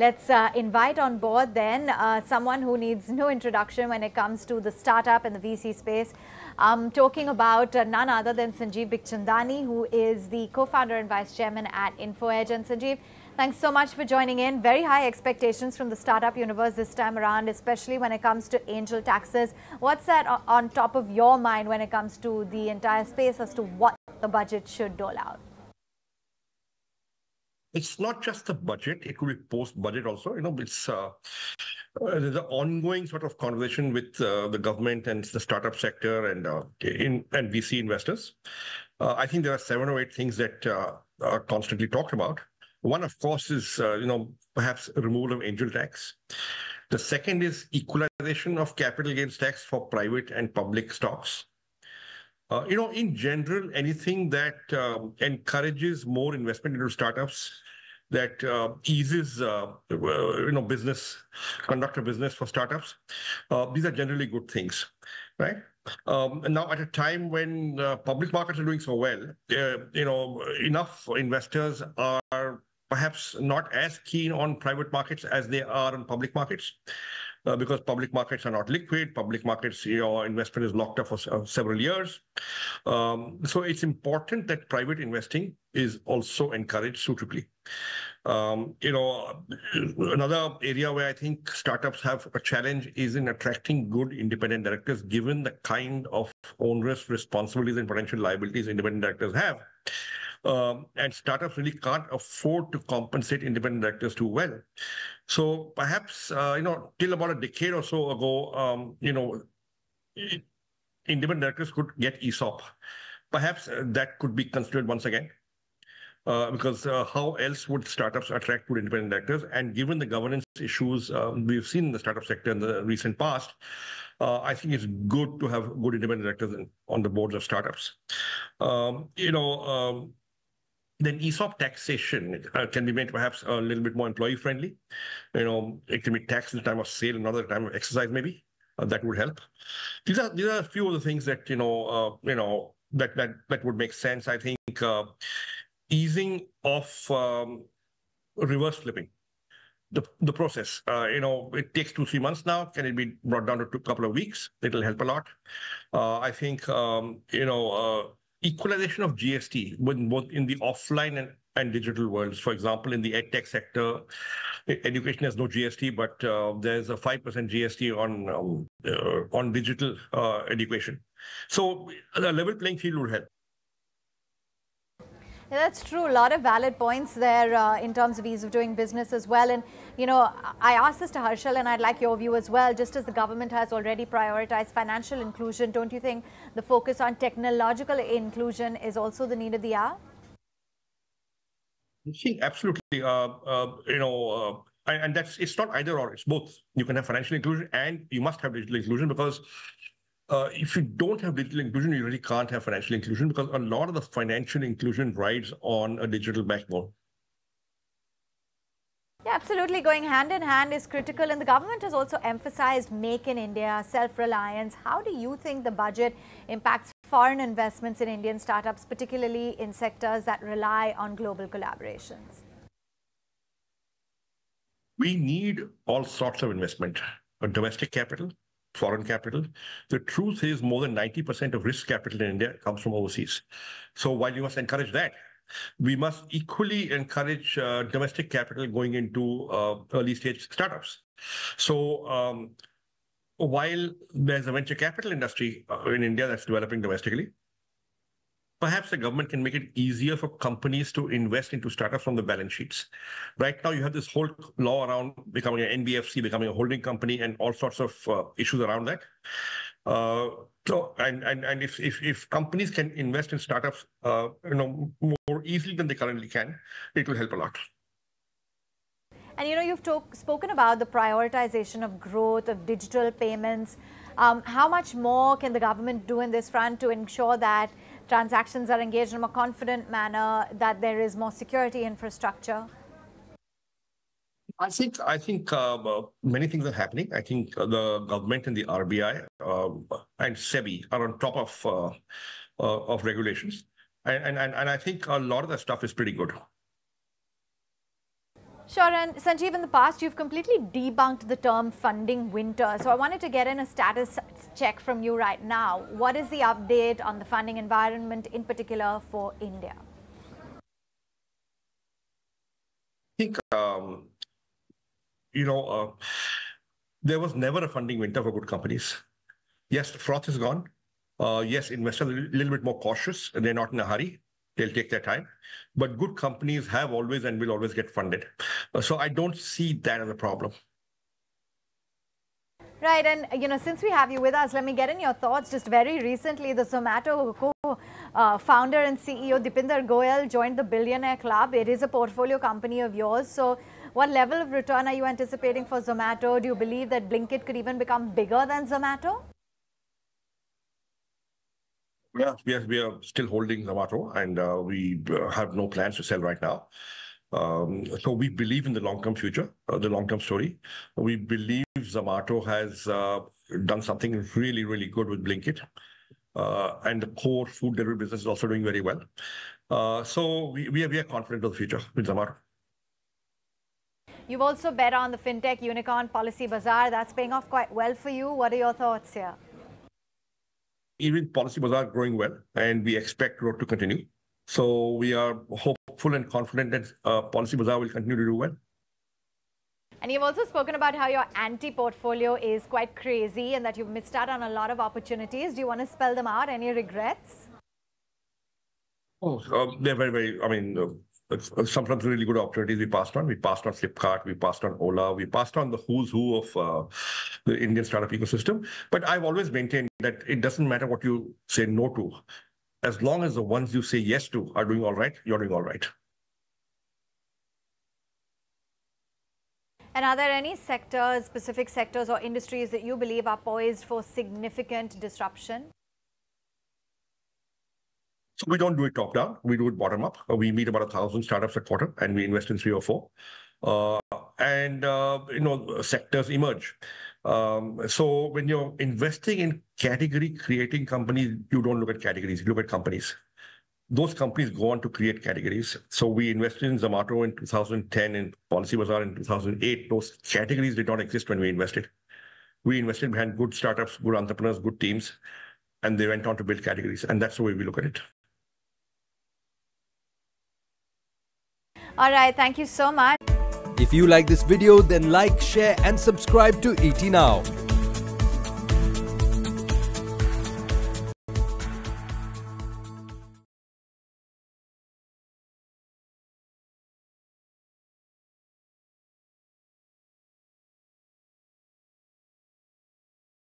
Let's uh, invite on board then uh, someone who needs no introduction when it comes to the startup and the VC space. I'm talking about uh, none other than Sanjeev Bikhchandani, who is the co-founder and vice chairman at InfoEdge. And Sanjeev, thanks so much for joining in. Very high expectations from the startup universe this time around, especially when it comes to angel taxes. What's that on top of your mind when it comes to the entire space as to what the budget should dole out? It's not just the budget, it could be post-budget also. You know, it's uh, uh, there's an ongoing sort of conversation with uh, the government and the startup sector and uh, in and VC investors. Uh, I think there are seven or eight things that uh, are constantly talked about. One, of course, is you know perhaps removal of angel tax. The second is equalization of capital gains tax for private and public stocks. Uh, you know, in general, anything that um, encourages more investment into startups, that uh, eases, uh, you know, business, conduct a business for startups, uh, these are generally good things, right? Um, now, at a time when uh, public markets are doing so well, uh, you know, enough investors are perhaps not as keen on private markets as they are on public markets uh, because public markets are not liquid. Public markets, your investment is locked up for uh, several years. Um, so it's important that private investing is also encouraged suitably. Um, you know, another area where I think startups have a challenge is in attracting good independent directors, given the kind of onerous responsibilities and potential liabilities independent directors have. Um, and startups really can't afford to compensate independent directors too well. So perhaps, uh, you know, till about a decade or so ago, um, you know, independent directors could get ESOP. Perhaps uh, that could be considered once again. Uh, because uh, how else would startups attract good independent directors? And given the governance issues um, we've seen in the startup sector in the recent past, uh, I think it's good to have good independent directors in, on the boards of startups. Um, you know, um, then ESOP taxation uh, can be made perhaps a little bit more employee friendly. You know, it can be taxed at the time of sale not time of exercise, maybe. Uh, that would help. These are these are a few of the things that you know uh, you know that that that would make sense. I think uh, easing of um, reverse flipping. The, the process, uh, you know, it takes two, three months now. Can it be brought down to a couple of weeks? It'll help a lot. Uh, I think, um, you know, equalization of GST when both in the offline and, and digital worlds. For example, in the edtech sector, education has no GST, but uh, there's a 5% GST on um, uh, on digital uh, education. So a level playing field would help. Yeah, that's true. A lot of valid points there uh, in terms of ease of doing business as well. And, you know, I asked this to Harshal and I'd like your view as well. Just as the government has already prioritized financial inclusion, don't you think the focus on technological inclusion is also the need of the hour? Absolutely. Uh, uh, you know, uh, and that's it's not either or, it's both. You can have financial inclusion and you must have digital inclusion because uh, if you don't have digital inclusion, you really can't have financial inclusion because a lot of the financial inclusion rides on a digital backbone. Yeah, absolutely. Going hand in hand is critical. And the government has also emphasized make in India, self-reliance. How do you think the budget impacts foreign investments in Indian startups, particularly in sectors that rely on global collaborations? We need all sorts of investment, domestic capital, foreign capital. The truth is more than 90% of risk capital in India comes from overseas. So while you must encourage that, we must equally encourage uh, domestic capital going into uh, early stage startups. So um, while there's a venture capital industry uh, in India that's developing domestically, perhaps the government can make it easier for companies to invest into startups from the balance sheets. Right now, you have this whole law around becoming an NBFC, becoming a holding company, and all sorts of uh, issues around that. Uh, so, and and and if if if companies can invest in startups, uh, you know, more easily than they currently can, it will help a lot. And you know, you've talk, spoken about the prioritization of growth of digital payments. Um, how much more can the government do in this front to ensure that transactions are engaged in a more confident manner, that there is more security infrastructure? I think I think uh, many things are happening. I think the government and the RBI uh, and SEBI are on top of uh, uh, of regulations, and, and and I think a lot of that stuff is pretty good. Sure, and Sanjeev, in the past, you've completely debunked the term funding winter. So I wanted to get in a status check from you right now. What is the update on the funding environment, in particular for India? I think, um, you know, uh, there was never a funding winter for good companies. Yes, the froth is gone. Uh, yes, investors are a little bit more cautious. And they're not in a hurry. They'll take their time. But good companies have always and will always get funded. Uh, so I don't see that as a problem. Right, and you know, since we have you with us, let me get in your thoughts. Just very recently, the Zomato co-founder uh, and CEO Deepinder Goyal joined the Billionaire Club. It is a portfolio company of yours. So, what level of return are you anticipating for Zomato? Do you believe that Blinkit could even become bigger than Zomato? Yeah, we are, we are still holding Zomato and uh, we uh, have no plans to sell right now. Um, so we believe in the long-term future, uh, the long-term story. We believe Zomato has uh, done something really, really good with Blinkit. Uh, and the core food delivery business is also doing very well. Uh, so we, we, are, we are confident of the future with Zomato. You've also bet on the fintech unicorn Policy Bazaar. That's paying off quite well for you. What are your thoughts here? Even policy Policybazaar growing well, and we expect growth to continue. So we are hopeful and confident that uh, Policybazaar will continue to do well. And you've also spoken about how your anti-portfolio is quite crazy and that you've missed out on a lot of opportunities. Do you want to spell them out? Any regrets? Oh, um, they're very, very, I mean, uh, sometimes really good opportunities we passed on. We passed on Flipkart, we passed on Ola, we passed on the who's who of uh, the Indian startup ecosystem. But I've always maintained that it doesn't matter what you say no to. As long as the ones you say yes to are doing all right, you're doing all right. And are there any sectors, specific sectors or industries that you believe are poised for significant disruption? So we don't do it top down. We do it bottom up. Uh, we meet about a thousand startups a quarter, and we invest in three or four. Uh, and uh, you know, sectors emerge. Um, so when you're investing in category creating companies, you don't look at categories. You look at companies. Those companies go on to create categories. So we invested in Zomato in 2010 and Policybazaar in 2008. Those categories did not exist when we invested. We invested behind good startups, good entrepreneurs, good teams, and they went on to build categories. And that's the way we look at it. Alright, thank you so much. If you like this video, then like, share and subscribe to ET Now.